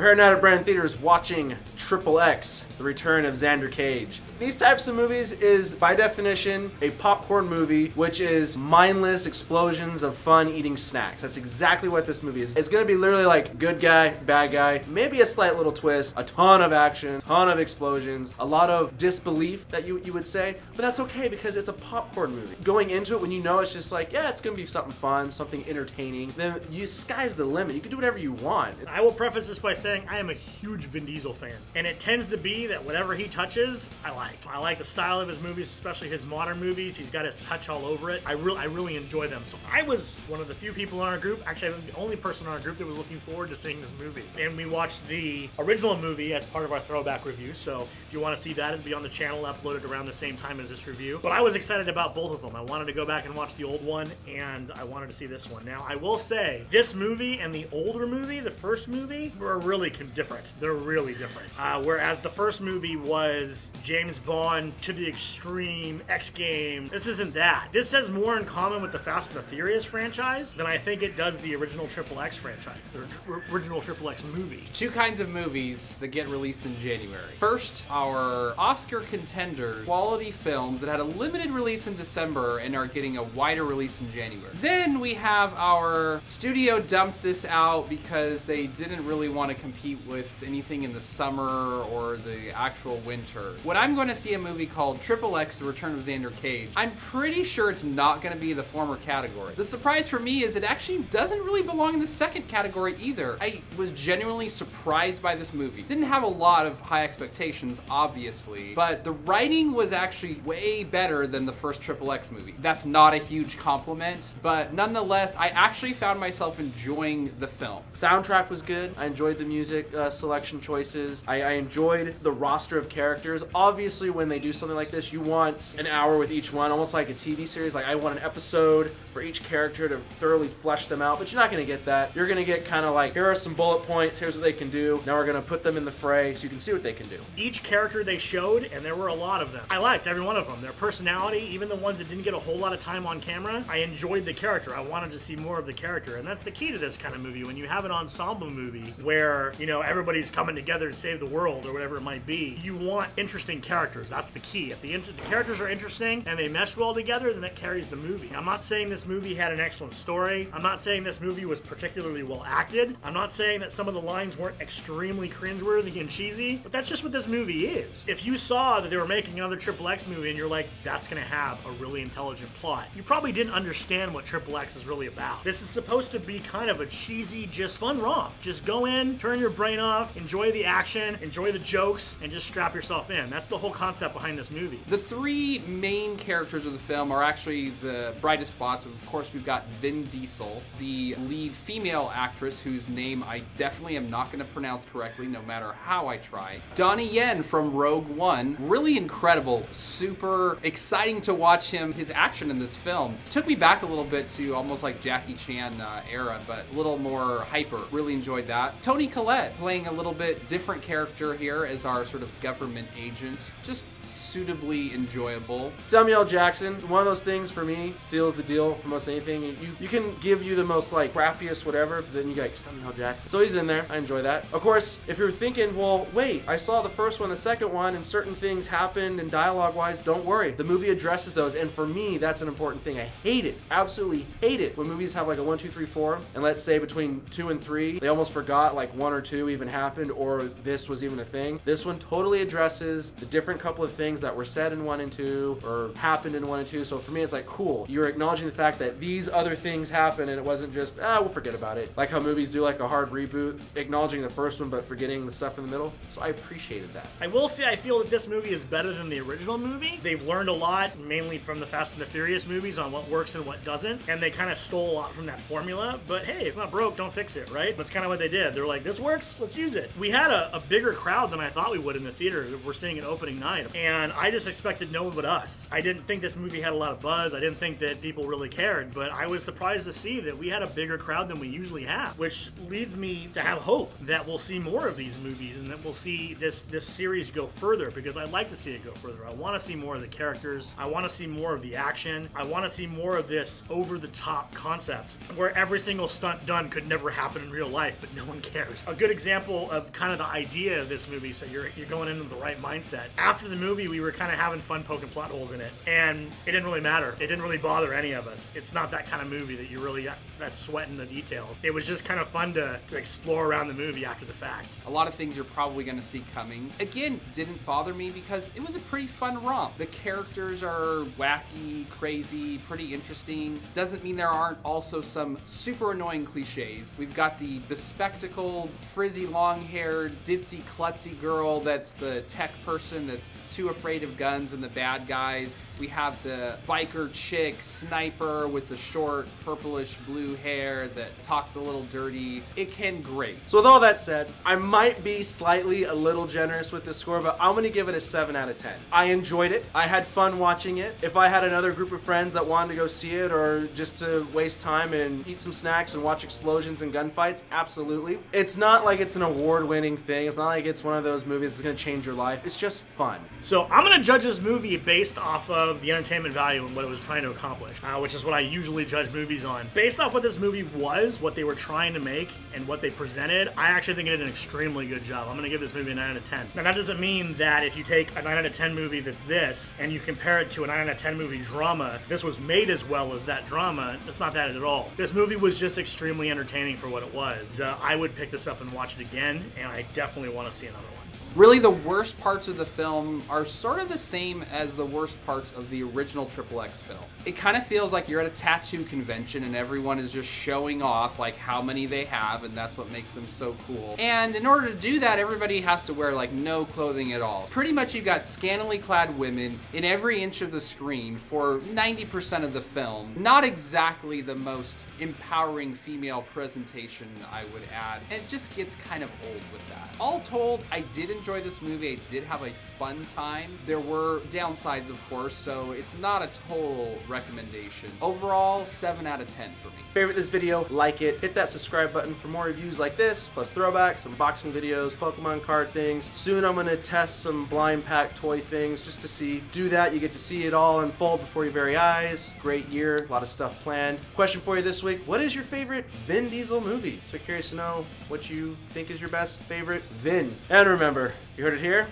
We're here now at Brandon Theaters watching Triple X, The Return of Xander Cage. These types of movies is, by definition, a popcorn movie, which is mindless explosions of fun eating snacks. That's exactly what this movie is. It's gonna be literally like good guy, bad guy, maybe a slight little twist, a ton of action, ton of explosions, a lot of disbelief that you, you would say, but that's okay because it's a popcorn movie. Going into it when you know it's just like, yeah, it's gonna be something fun, something entertaining, then you sky's the limit. You can do whatever you want. I will preface this by saying I am a huge Vin Diesel fan, and it tends to be that whatever he touches, I like. I like the style of his movies, especially his modern movies. He's got his touch all over it. I really, I really enjoy them. So I was one of the few people in our group, actually, I'm the only person in our group that was looking forward to seeing this movie. And we watched the original movie as part of our throwback review. So if you want to see that, it'll be on the channel, uploaded around the same time as this review. But I was excited about both of them. I wanted to go back and watch the old one, and I wanted to see this one. Now, I will say, this movie and the older movie, the first movie, were really different. They're really different. Uh, whereas the first movie was James Bond to the extreme, X game. This isn't that. This has more in common with the Fast and the Furious franchise than I think it does the original Triple X franchise, the original Triple X movie. Two kinds of movies that get released in January. First, our Oscar contenders, quality films that had a limited release in December and are getting a wider release in January. Then we have our studio dumped this out because they didn't really want to compete with anything in the summer or the actual winter. When I'm going to see a movie called Triple X The Return of Xander Cage, I'm pretty sure it's not going to be the former category. The surprise for me is it actually doesn't really belong in the second category either. I was genuinely surprised by this movie. Didn't have a lot of high expectations, obviously, but the writing was actually way better than the first Triple X movie. That's not a huge compliment, but nonetheless, I actually found myself enjoying the film. Soundtrack was good. I enjoyed the music uh, selection choices. I, I enjoyed the roster of characters. Obviously, when they do something like this, you want an hour with each one, almost like a TV series. Like I want an episode for each character to thoroughly flesh them out, but you're not going to get that. You're going to get kind of like, here are some bullet points, here's what they can do. Now we're going to put them in the fray so you can see what they can do. Each character they showed, and there were a lot of them. I liked every one of them. Their personality, even the ones that didn't get a whole lot of time on camera, I enjoyed the character. I wanted to see more of the character, and that's the key to this kind of movie. When you have an ensemble movie where, you know, everybody's coming together to save the world or whatever it might be, you want interesting characters. That's the key. If the, the characters are interesting and they mesh well together, then that carries the movie. I'm not saying this movie had an excellent story. I'm not saying this movie was particularly well acted. I'm not saying that some of the lines weren't extremely cringeworthy and cheesy, but that's just what this movie is. If you saw that they were making another Triple X movie and you're like, that's gonna have a really intelligent plot, you probably didn't understand what Triple X is really about. This is supposed to be kind of a cheesy, just fun romp. Just go in, turn your brain off, enjoy the action, enjoy the jokes, and just strap yourself in. That's the whole concept behind this movie. The three main characters of the film are actually the brightest spots. Of course, we've got Vin Diesel, the lead female actress whose name I definitely am not going to pronounce correctly no matter how I try. Donnie Yen from Rogue One, really incredible, super exciting to watch him, his action in this film. Took me back a little bit to almost like Jackie Chan uh, era, but a little more hyper. Really enjoyed that. Toni Collette playing a little bit different character here as our sort of government agent. Just suitably enjoyable. Samuel Jackson, one of those things for me seals the deal for most anything. You you can give you the most like crappiest whatever, but then you got Samuel Jackson. So he's in there. I enjoy that. Of course, if you're thinking, well, wait, I saw the first one, the second one, and certain things happened and dialogue wise, don't worry. The movie addresses those, and for me, that's an important thing. I hate it, absolutely hate it when movies have like a one, two, three, four, and let's say between two and three, they almost forgot like one or two even happened, or this was even a thing. This one totally addresses the different couple of things that were said in one and two or happened in one and two. So for me, it's like cool. You're acknowledging the fact that these other things happen, and it wasn't just ah, we'll forget about it. Like how movies do like a hard reboot, acknowledging the first one but forgetting the stuff in the middle. So I appreciated that. I will say I feel that this movie is better than the original movie. They've learned a lot, mainly from the Fast and the Furious movies, on what works and what doesn't, and they kind of stole a lot from that formula. But hey, it's not broke, don't fix it, right? That's kind of what they did. They're like, this works, let's use it. We had a, a bigger crowd than I thought we would in the theater. We're seeing an opening night, and and I just expected no one but us. I didn't think this movie had a lot of buzz. I didn't think that people really cared, but I was surprised to see that we had a bigger crowd than we usually have, which leads me to have hope that we'll see more of these movies and that we'll see this this series go further because I'd like to see it go further. I want to see more of the characters. I want to see more of the action. I want to see more of this over the top concept where every single stunt done could never happen in real life, but no one cares. A good example of kind of the idea of this movie, so you're you're going into the right mindset. After the movie, we were kind of having fun poking plot holes in it, and it didn't really matter. It didn't really bother any of us. It's not that kind of movie that you really that sweating the details. It was just kind of fun to, to explore around the movie after the fact. A lot of things you're probably going to see coming. Again, didn't bother me because it was a pretty fun romp. The characters are wacky, crazy, pretty interesting. Doesn't mean there aren't also some super annoying cliches. We've got the bespectacled, frizzy, long-haired, ditzy, klutzy girl that's the tech person that's too afraid of guns and the bad guys. We have the biker chick sniper with the short purplish blue hair that talks a little dirty. It can great. So with all that said, I might be slightly a little generous with this score, but I'm gonna give it a 7 out of 10. I enjoyed it. I had fun watching it. If I had another group of friends that wanted to go see it or just to waste time and eat some snacks and watch explosions and gunfights, absolutely. It's not like it's an award-winning thing. It's not like it's one of those movies that's gonna change your life. It's just fun. So I'm gonna judge this movie based off of the entertainment value and what it was trying to accomplish, uh, which is what I usually judge movies on. Based off what this movie was, what they were trying to make, and what they presented, I actually think it did an extremely good job. I'm gonna give this movie a 9 out of 10. Now that doesn't mean that if you take a 9 out of 10 movie that's this and you compare it to a 9 out of 10 movie drama, this was made as well as that drama. It's not that at all. This movie was just extremely entertaining for what it was. Uh, I would pick this up and watch it again, and I definitely want to see another one. Really, the worst parts of the film are sort of the same as the worst parts of the original Triple X film. It kind of feels like you're at a tattoo convention and everyone is just showing off like how many they have, and that's what makes them so cool. And in order to do that, everybody has to wear like no clothing at all. Pretty much, you've got scantily clad women in every inch of the screen for 90% of the film. Not exactly the most empowering female presentation, I would add. It just gets kind of old with that. All told, I did enjoy this movie. I did have a fun time. There were downsides, of course, so it's not a total recommendation. Overall, 7 out of 10 for me. Favorite this video, like it, hit that subscribe button for more reviews like this, plus throwbacks, unboxing videos, Pokemon card things. Soon I'm gonna test some blind pack toy things just to see. Do that, you get to see it all unfold before your very eyes. Great year, a lot of stuff planned. Question for you this week, what is your favorite Vin Diesel movie? So curious to know what you think is your best favorite Vin. And remember, you heard it here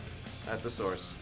at the source.